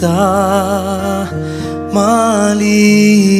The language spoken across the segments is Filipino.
kita malilimutan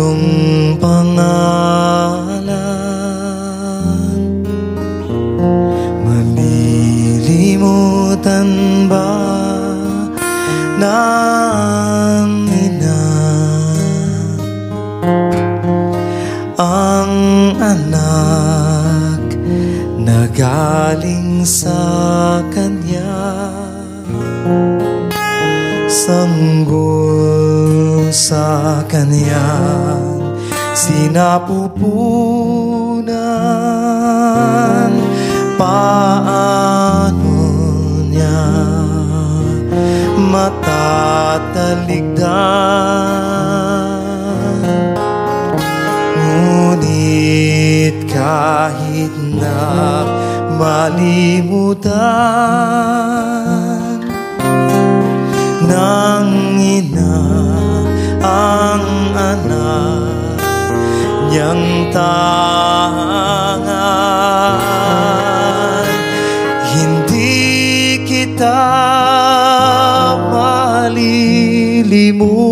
iyong pangalan. Malilimutan ba ng ina? Ang anak na galing sa kanya. Sanggol sa kanyang sinapupunan Paano niya matataligdan Ngunit kahit na malimutan ng niyang tangan. Hindi kita malilimutan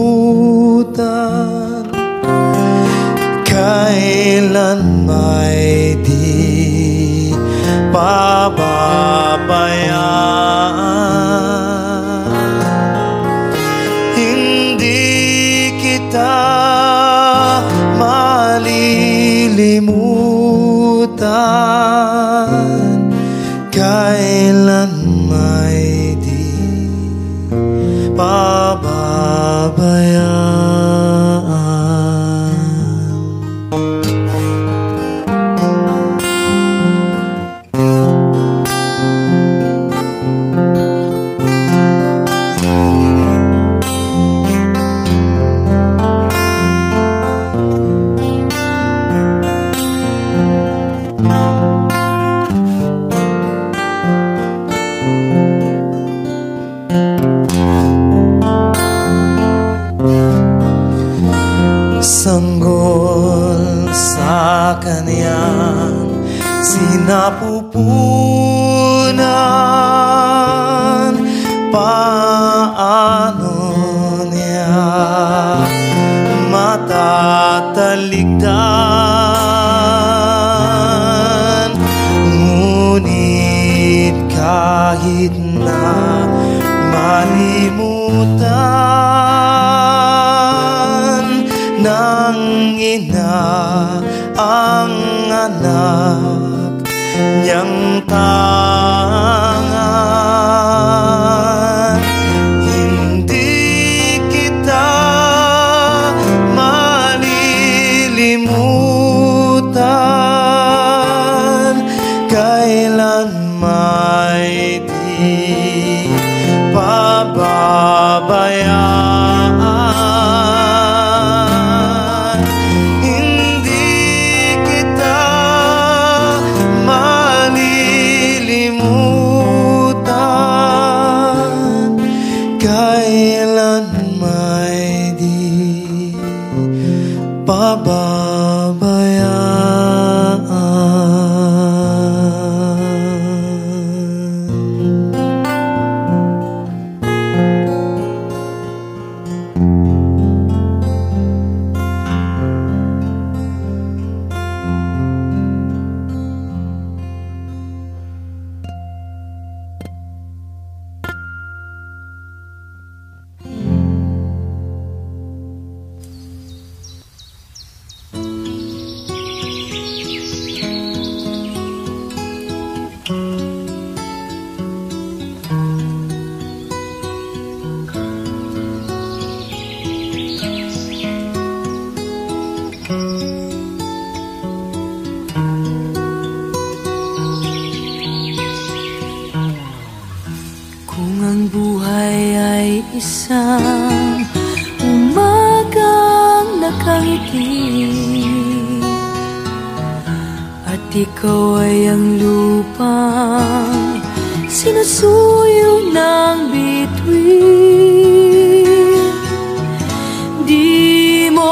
niyang tangan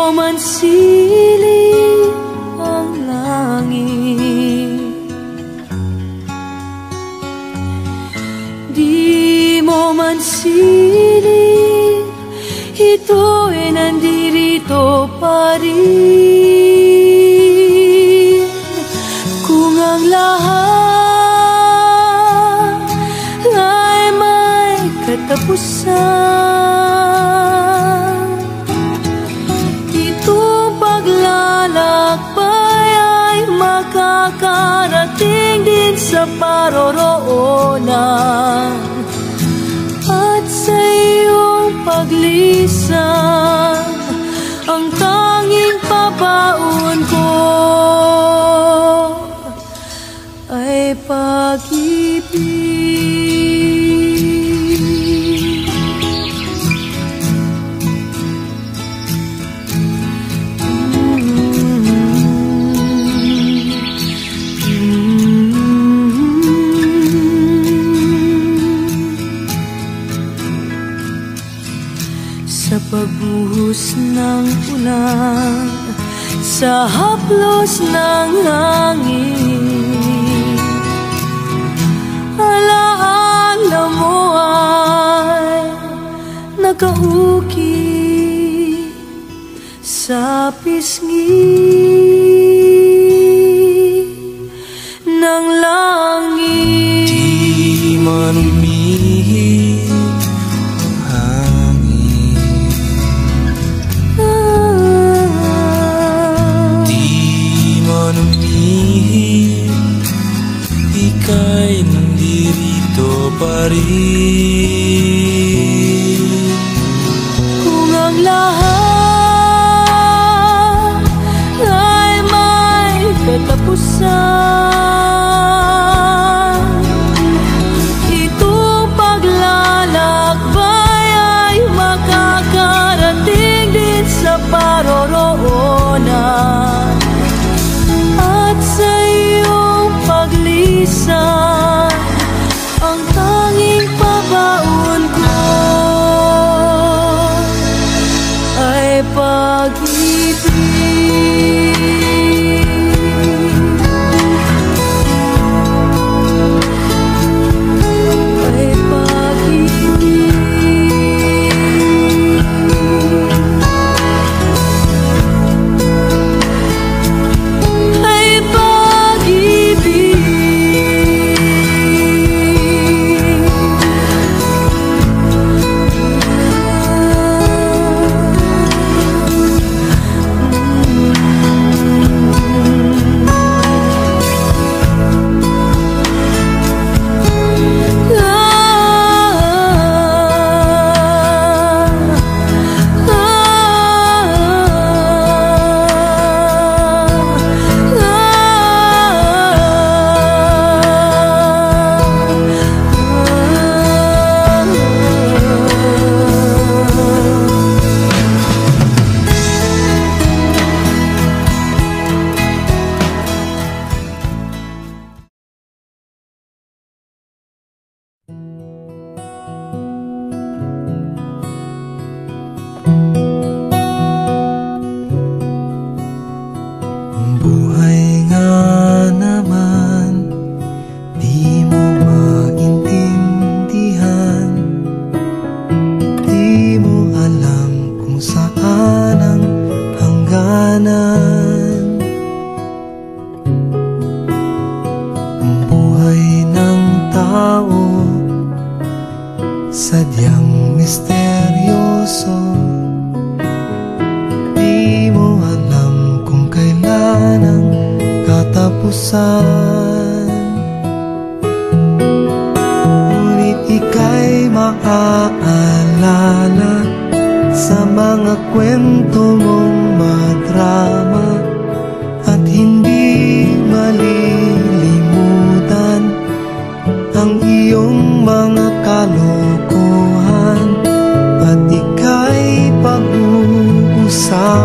O man siling ang langit. Di mo man siling Ito ay nandirito pa rin. Kung ang lahat ay may katapusan makarating din sa paroroonan. At sa iyong paglisan ang tanging pabaon ko ay pag sa haplos ng hangin. Alaala mo ay nakauki sa pisngi. Paris.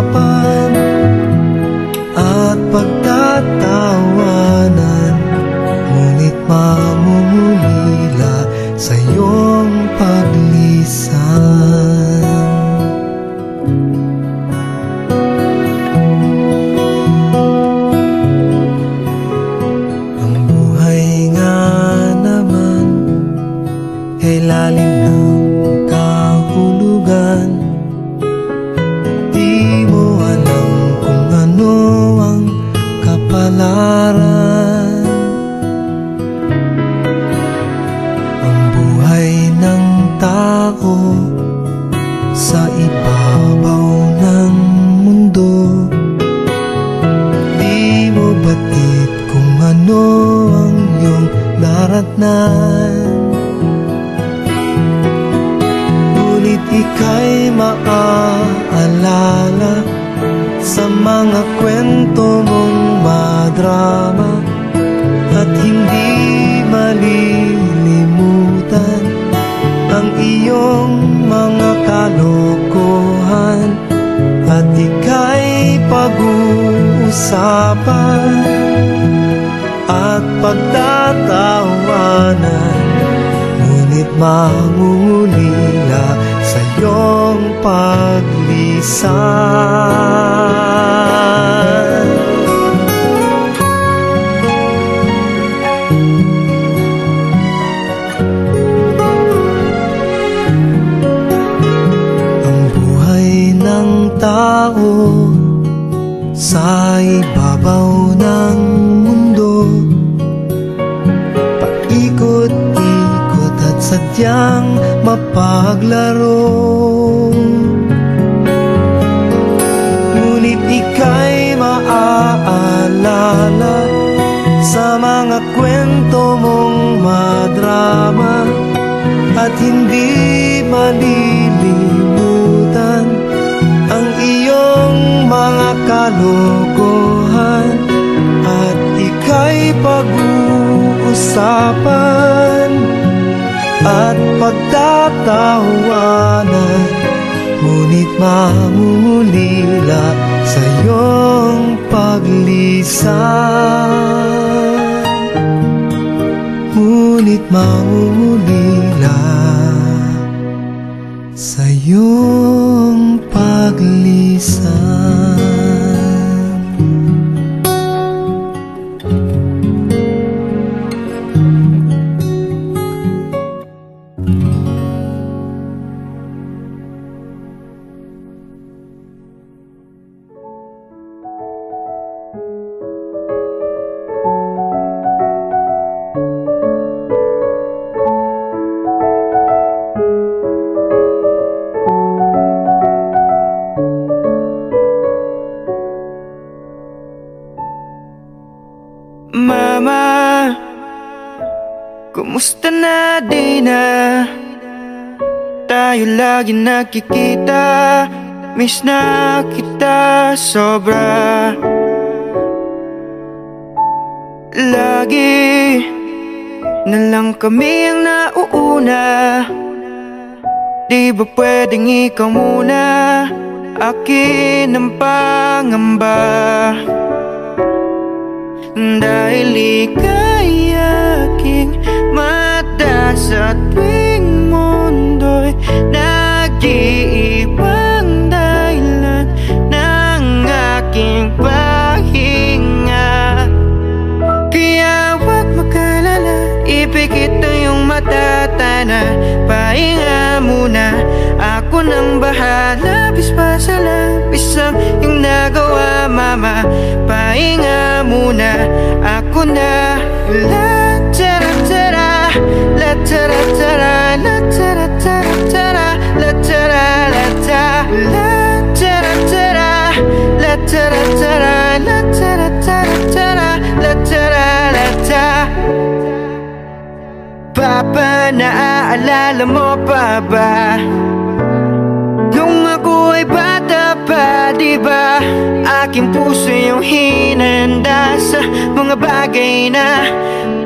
papa. Ngunit ika'y maaalala Sa mga kwento mong madrama At hindi malilimutan Ang iyong mga kalokohan At ika'y pag-uusapan At pagtatawanan Ngunit mangungulila iyong paglisan. Ang buhay ng tao sa ibabaw ng mundo Paikot-ikot at sadyang mapaglaro. Ngunit ika'y maaalala Sa mga kwento mong madrama At hindi malilimutan Ang iyong mga kalokohan At ika'y pag-uusapan At pagtatawanan. Ngunit mamulila sa iyong paglisan Ngunit mamulila sa iyong paglisan lagi nakikita Miss na kita sobra. Lagi na lang kami ang nauuna. Di ba pwedeng ikaw muna? Akin ang pangamba. Dahil ika'y aking mata sa tuwing mundo'y Nag-iibang Pahinga muna, ako nang bahala. Bis pa sa labis ang iyong nagawa mama. Pahinga muna, ako na. La tara tara, la tara tara La tara tara tara, la tara la ta. La tara tara, la tara tara La tara tara, Papa, naaalala mo pa ba? Nung ako ay bata pa, di ba? Aking puso yung hinanda sa mga bagay na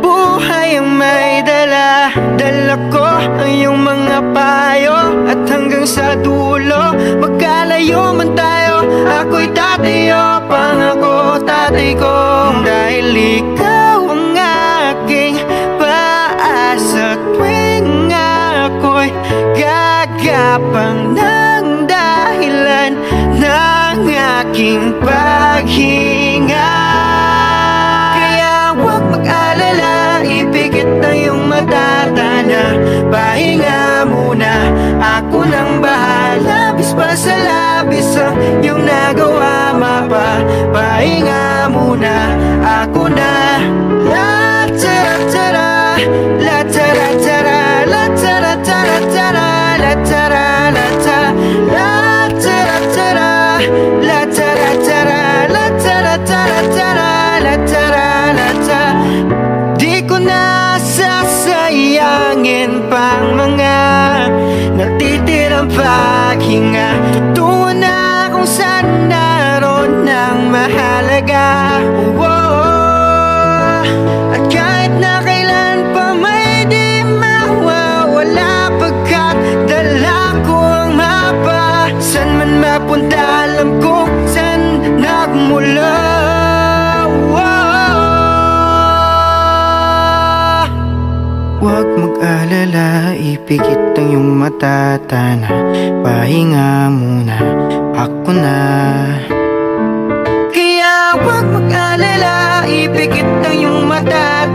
Buhay ang may dala Dala ko ang iyong mga payo At hanggang sa dulo Magkalayo man tayo Ako'y tatayo Pangako tatay ko Dahil ikaw gagapang ng dahilan Ng aking paghinga. Kaya huwag mag-alala Ipikit na yung matatana. Pahinga muna Ako nang bahala. Bis pa sa labis Ang iyong nagawa mapa. Pahinga muna Ako na. La tara let Ipikit ang iyong mata, Pahinga muna, ako na. Kaya wag mag-alala. Ipikit ang iyong mata,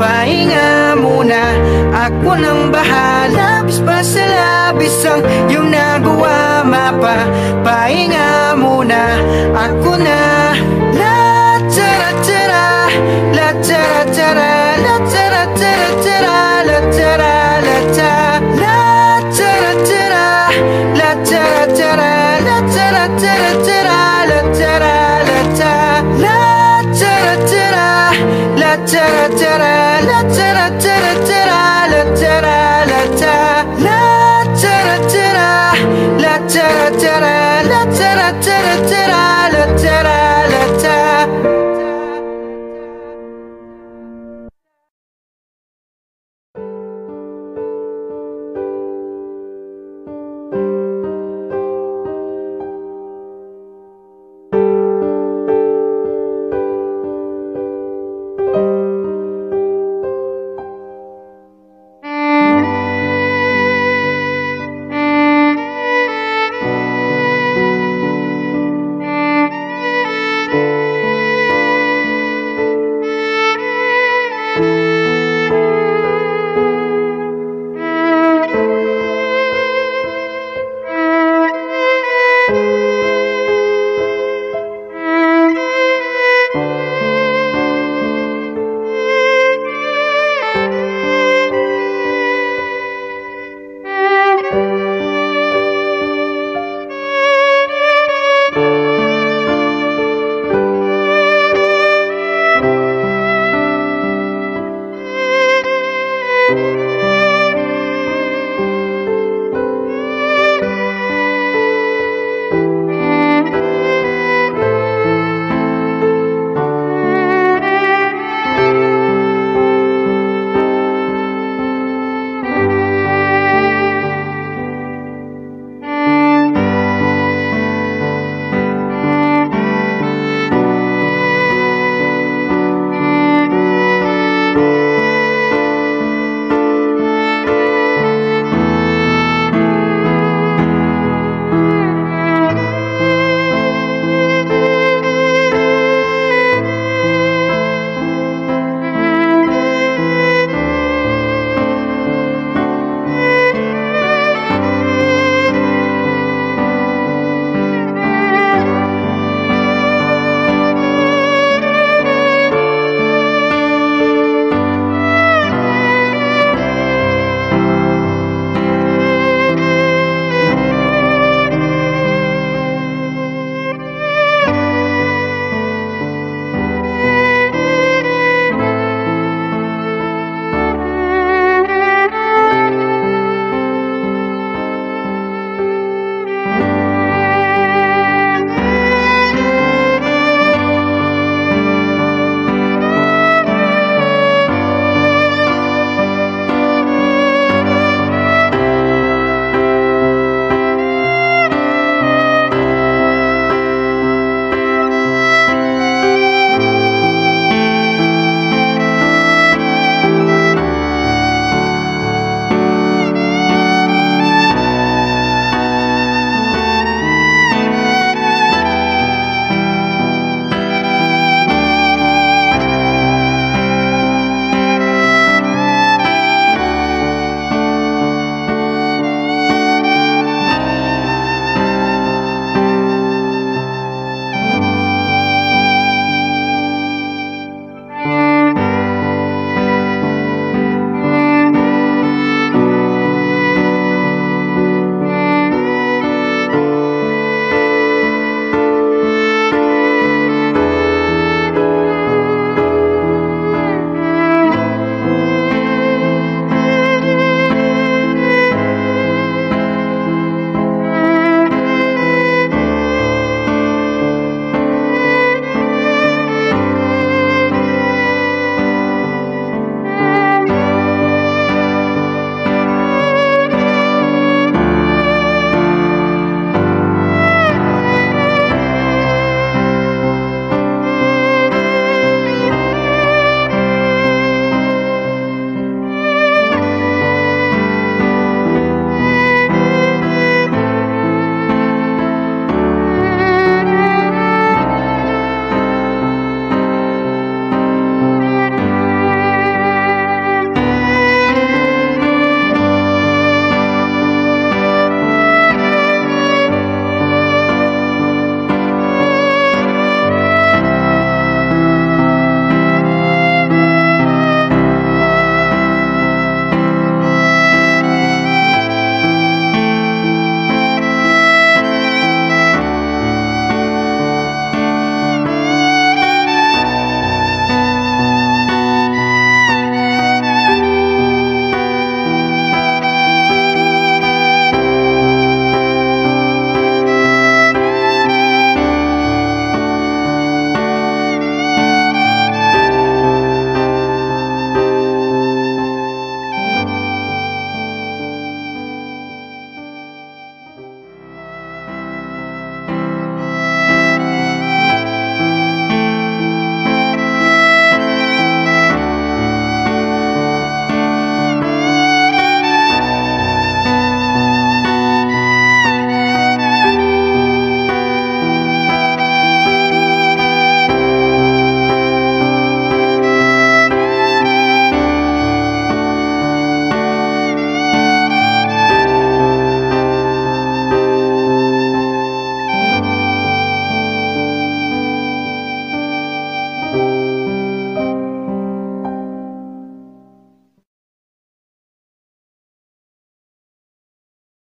Pahinga muna, ako nang bahala. Labis pa sa labis ang iyong nagawa mapa. Pahinga muna, ako na.